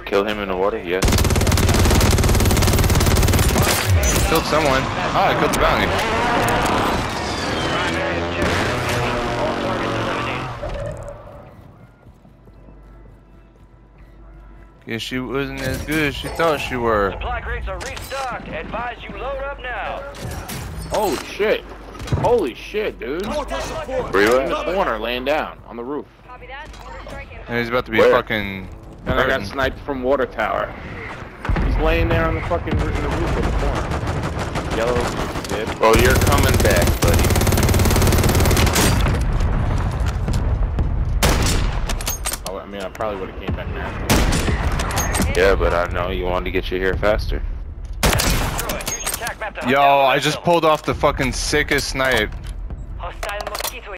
y'all kill him in the water? Yes. Killed someone. Oh, I killed the bounty. Guess she wasn't as good as she thought she were. Supply crates are restocked. Advise you load up now. Oh shit. Holy shit, dude. Where you In at? the corner, laying down on the roof. Copy that. Order strike And he's about to be Where? fucking. And I got sniped from water tower. He's laying there on the fucking roo- in the roof of the corner. Yellow dead. Oh, you're coming back, buddy. Oh, I mean, I probably would have came back now. Yeah, but I know you wanted to get you here faster. Destroy it. Use your tac map to hunt Yo, I just pulled off the fucking sickest snipe.